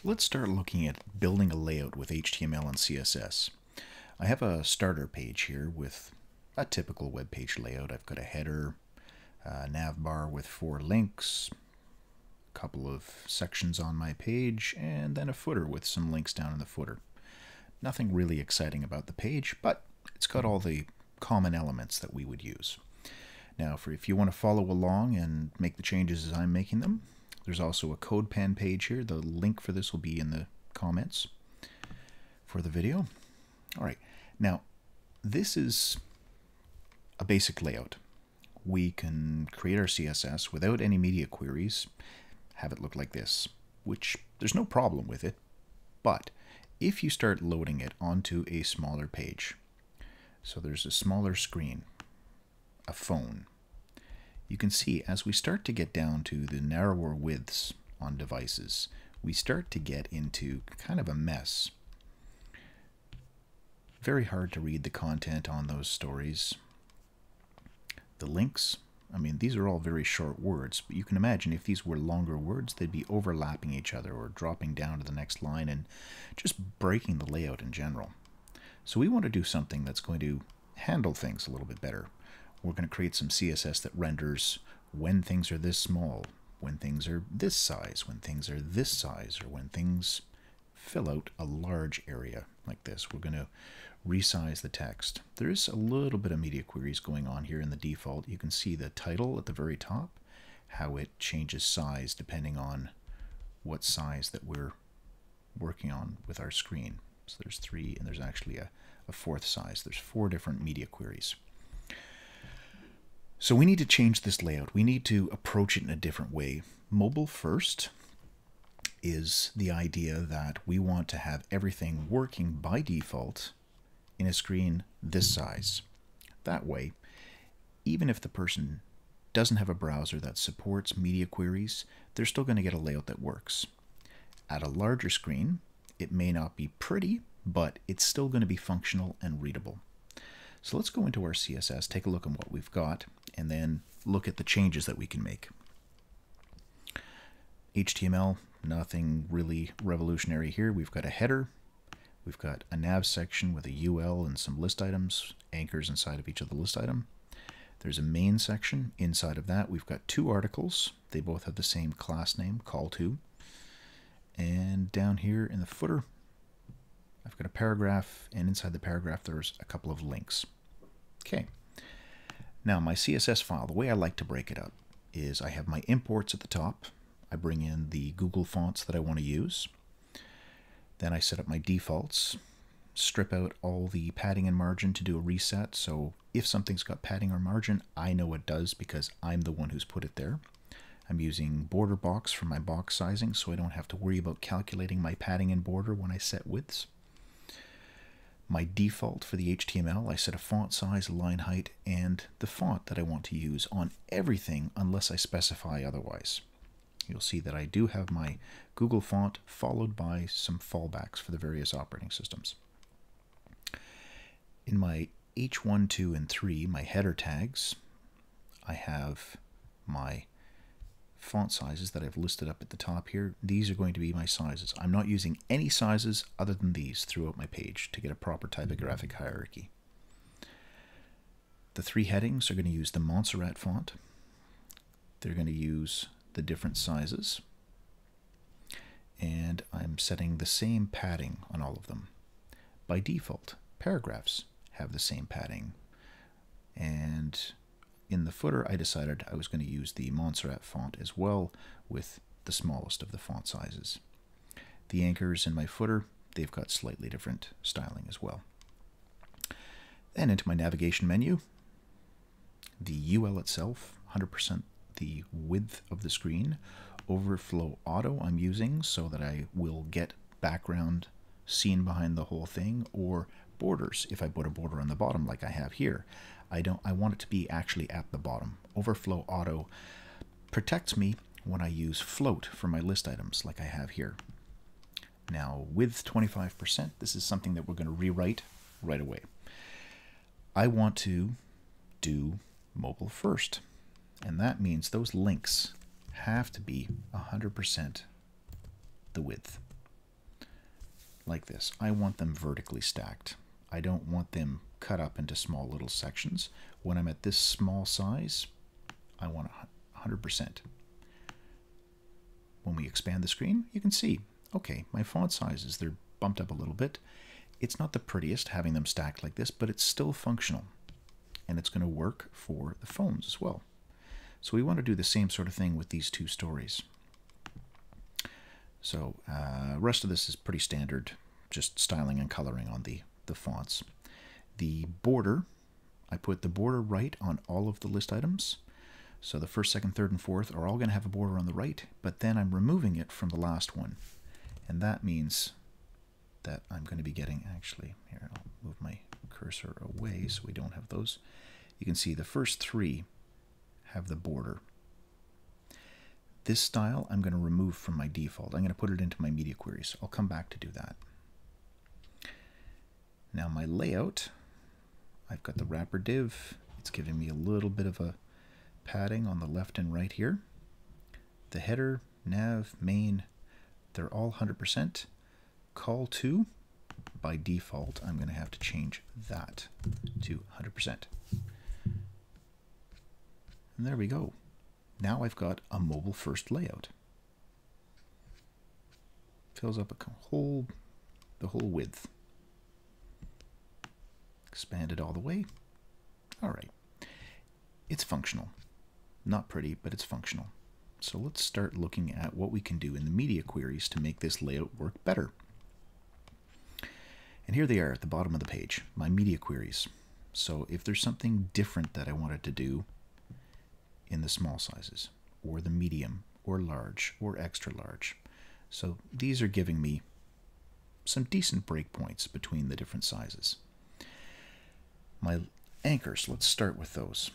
So let's start looking at building a layout with HTML and CSS. I have a starter page here with a typical web page layout. I've got a header, a nav bar with four links, a couple of sections on my page, and then a footer with some links down in the footer. Nothing really exciting about the page, but it's got all the common elements that we would use. Now, for if you want to follow along and make the changes as I'm making them, there's also a CodePen page here. The link for this will be in the comments for the video. All right, now this is a basic layout. We can create our CSS without any media queries, have it look like this, which there's no problem with it. But if you start loading it onto a smaller page, so there's a smaller screen, a phone, you can see as we start to get down to the narrower widths on devices, we start to get into kind of a mess. Very hard to read the content on those stories. The links, I mean, these are all very short words, but you can imagine if these were longer words, they'd be overlapping each other or dropping down to the next line and just breaking the layout in general. So we want to do something that's going to handle things a little bit better we're going to create some CSS that renders when things are this small, when things are this size, when things are this size, or when things fill out a large area like this. We're going to resize the text. There is a little bit of media queries going on here in the default. You can see the title at the very top, how it changes size depending on what size that we're working on with our screen. So there's three, and there's actually a, a fourth size. There's four different media queries. So we need to change this layout. We need to approach it in a different way. Mobile first is the idea that we want to have everything working by default in a screen this size. That way, even if the person doesn't have a browser that supports media queries, they're still going to get a layout that works. At a larger screen, it may not be pretty, but it's still going to be functional and readable. So let's go into our CSS, take a look at what we've got, and then look at the changes that we can make. HTML, nothing really revolutionary here. We've got a header, we've got a nav section with a UL and some list items, anchors inside of each of the list item. There's a main section. Inside of that, we've got two articles. They both have the same class name, call to. And down here in the footer, I've got a paragraph, and inside the paragraph, there's a couple of links. Okay. Now, my CSS file, the way I like to break it up is I have my imports at the top. I bring in the Google fonts that I want to use. Then I set up my defaults, strip out all the padding and margin to do a reset. So if something's got padding or margin, I know it does because I'm the one who's put it there. I'm using border box for my box sizing so I don't have to worry about calculating my padding and border when I set widths my default for the HTML, I set a font size, line height, and the font that I want to use on everything unless I specify otherwise. You'll see that I do have my Google font followed by some fallbacks for the various operating systems. In my H1, 2, and 3, my header tags, I have my font sizes that I've listed up at the top here, these are going to be my sizes. I'm not using any sizes other than these throughout my page to get a proper typographic mm-hmm. hierarchy. The three headings are going to use the Montserrat font. They're going to use the different sizes. And I'm setting the same padding on all of them. By default, paragraphs have the same padding. And in the footer, I decided I was going to use the Montserrat font as well with the smallest of the font sizes. The anchors in my footer, they've got slightly different styling as well. Then into my navigation menu, the UL itself, 100% the width of the screen. Overflow Auto I'm using so that I will get background seen behind the whole thing or borders if I put a border on the bottom like I have here. I don't I want it to be actually at the bottom. Overflow auto protects me when I use float for my list items like I have here. Now with 25%, this is something that we're going to rewrite right away. I want to do mobile first. And that means those links have to be 100% the width. like this. I want them vertically stacked. I don't want them cut up into small little sections. When I'm at this small size, I want 100%. When we expand the screen, you can see, okay, my font sizes, they're bumped up a little bit. It's not the prettiest having them stacked like this, but it's still functional. And it's going to work for the phones as well. So we want to do the same sort of thing with these two stories. So uh, rest of this is pretty standard, just styling and coloring on the, the fonts. The border, I put the border right on all of the list items. So the first, second, third, and fourth are all going to have a border on the right, but then I'm removing it from the last one. And that means that I'm going to be getting, actually, here, I'll move my cursor away so we don't have those. You can see the first three have the border. This style I'm going to remove from my default. I'm going to put it into my media queries. I'll come back to do that. Now my layout, I've got the wrapper div. It's giving me a little bit of a padding on the left and right here. The header, nav, main, they're all 100%. Call to, by default, I'm going to have to change that to 100%. And there we go. Now I've got a mobile first layout. Fills up a whole, the whole width. Expand it all the way. All right. It's functional. Not pretty, but it's functional. So let's start looking at what we can do in the media queries to make this layout work better. And here they are at the bottom of the page, my media queries. So if there's something different that I wanted to do, in the small sizes, or the medium, or large, or extra large. So these are giving me some decent breakpoints between the different sizes. My anchors, let's start with those.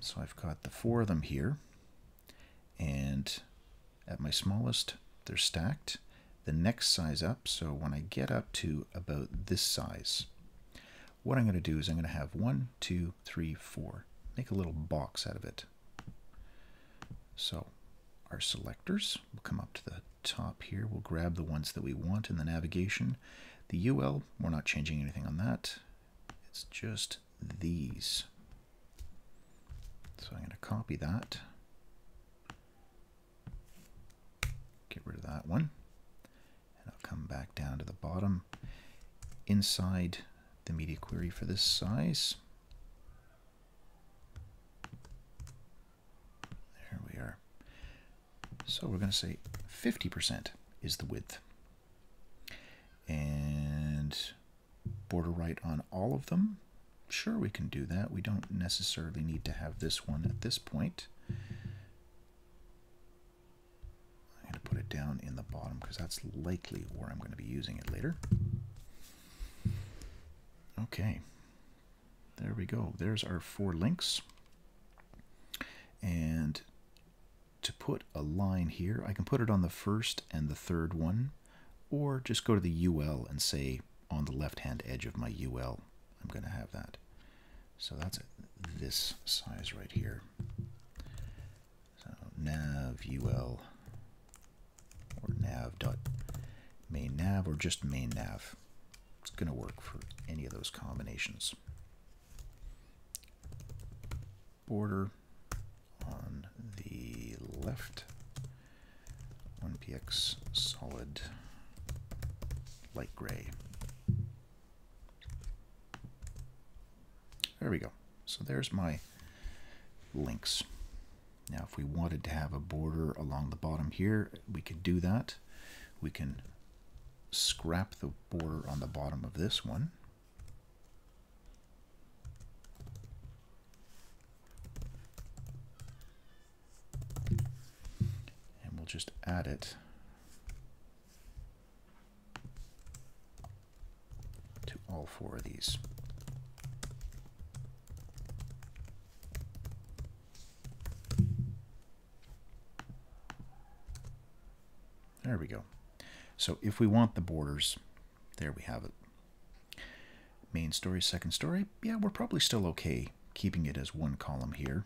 So I've got the four of them here, and at my smallest, they're stacked. The next size up, so when I get up to about this size, what I'm going to do is I'm going to have one, two, three, four. Make a little box out of it. So our selectors will come up to the top here. We'll grab the ones that we want in the navigation. The UL, we're not changing anything on that. It's just these. So I'm going to copy that. Get rid of that one. And I'll come back down to the bottom. Inside the media query for this size, There we are. So we're going to say 50% is the width. And border right on all of them. Sure, we can do that. We don't necessarily need to have this one at this point. I'm going to put it down in the bottom because that's likely where I'm going to be using it later. Okay, there we go. There's our four links. And to put a line here, I can put it on the first and the third one, or just go to the UL and say on the left-hand edge of my UL, I'm going to have that. So that's this size right here. So nav UL or nav dot main nav or just main nav. It's going to work for any of those combinations. Border on the left. 1px solid light gray. There we go. So there's my links. Now if we wanted to have a border along the bottom here, we could do that. We can scrap the border on the bottom of this one And we'll just add it to all four of these. There we go. So if we want the borders, there we have it. Main story, second story, yeah, we're probably still okay keeping it as one column here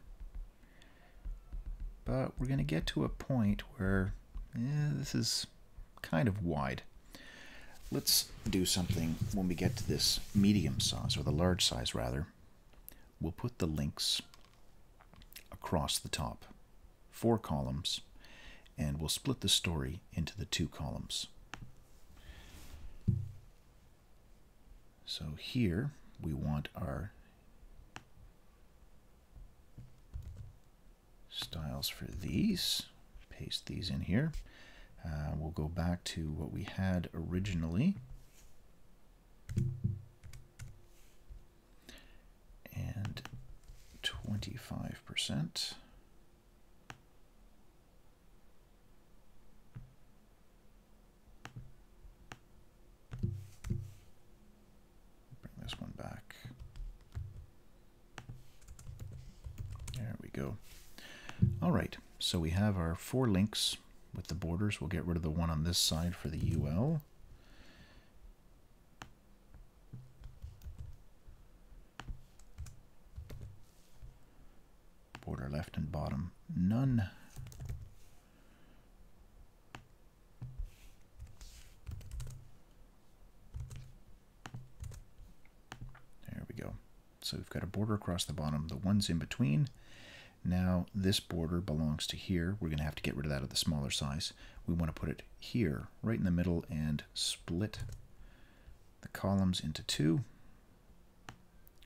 but we're going to get to a point where eh, this is kind of wide. let's do something when we get to this medium size, or the large size rather. We'll put the links across the top, four columns, and we'll split the story into the two columns. So here we want our styles for these. Paste these in here. Uh, we'll go back to what we had originally. And 25%. Bring this one back. There we go. All right, so we have our four links with the borders. We'll get rid of the one on this side for the UL. Border left and bottom, none. There we go. So we've got a border across the bottom. The ones in between now this border belongs to here. We're going to have to get rid of that at the smaller size. We want to put it here, right in the middle, and split the columns into two.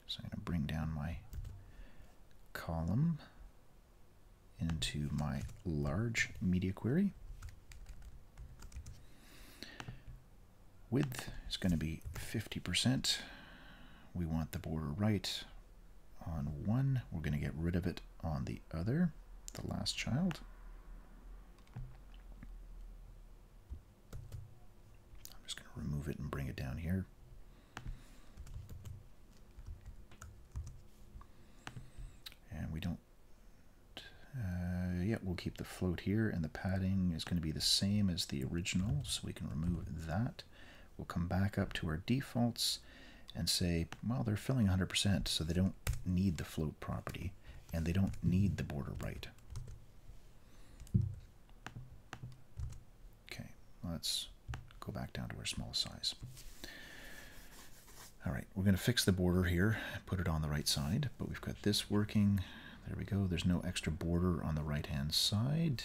So I'm going to bring down my column into my large media query. Width is going to be 50%. We want the border right on one. We're going to get rid of it on the other, the last child. I'm just going to remove it and bring it down here. And we don't, uh, yeah, we'll keep the float here and the padding is going to be the same as the original, so we can remove that. We'll come back up to our defaults and say, well, they're filling 100%, so they don't need the float property and they don't need the border right. Okay, let's go back down to our small size. All right, we're going to fix the border here, put it on the right side, but we've got this working. There we go. There's no extra border on the right-hand side.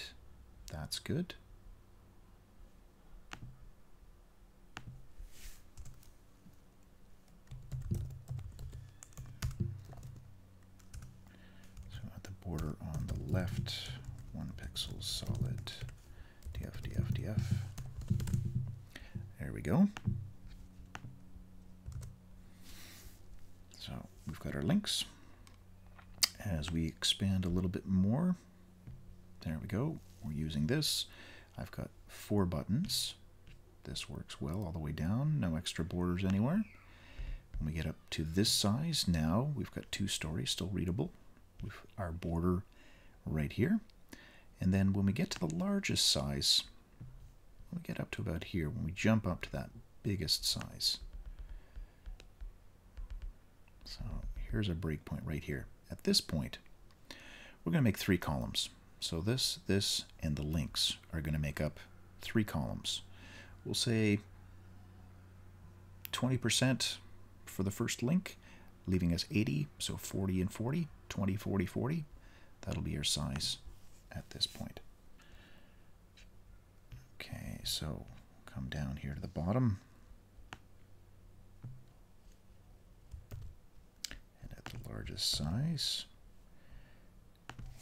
That's good. border on the left, one pixel solid, df, df, df. There we go. So we've got our links. As we expand a little bit more, there we go. We're using this. I've got four buttons. This works well all the way down, no extra borders anywhere. When we get up to this size, now we've got two stories still readable with our border right here. And then when we get to the largest size, we get up to about here, when we jump up to that biggest size. So here's a breakpoint right here. At this point, we're going to make three columns. So this, this, and the links are going to make up three columns. We'll say 20% for the first link, leaving us 80, so 40 and 40. 20, 40, 40. That'll be your size at this point. Okay, so come down here to the bottom. And at the largest size,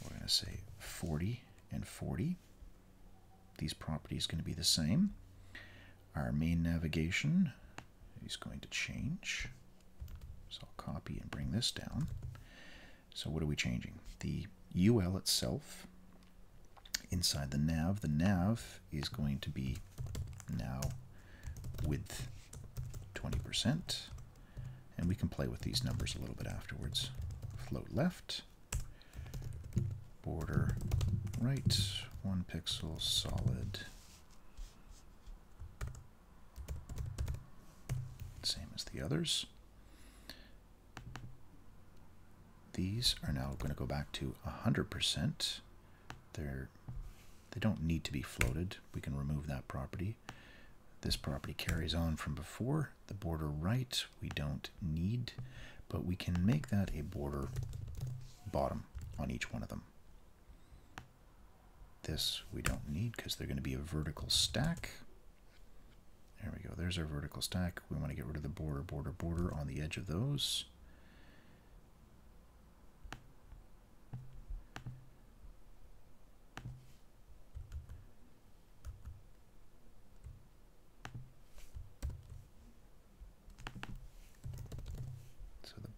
we're going to say 40 and 40. These properties going to be the same. Our main navigation is going to change. So I'll copy and bring this down. So what are we changing? The UL itself inside the nav. The nav is going to be now width 20%. And we can play with these numbers a little bit afterwards. Float left, border right, one pixel solid. Same as the others. These are now going to go back to 100%. They're, they don't need to be floated. We can remove that property. This property carries on from before. The border right we don't need, but we can make that a border bottom on each one of them. This we don't need because they're going to be a vertical stack. There we go. There's our vertical stack. We want to get rid of the border, border, border on the edge of those.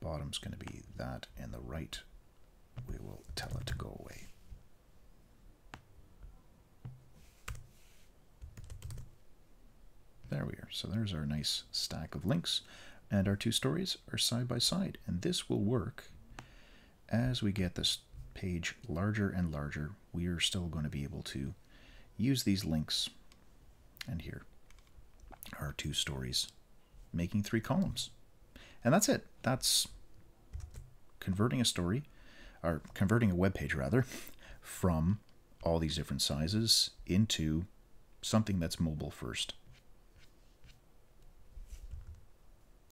Bottom's going to be that, and the right, we will tell it to go away. There we are. So there's our nice stack of links. And our two stories are side by side. And this will work as we get this page larger and larger. We are still going to be able to use these links. And here are two stories making three columns. And that's it. That's converting a story, or converting a web page rather, from all these different sizes into something that's mobile first.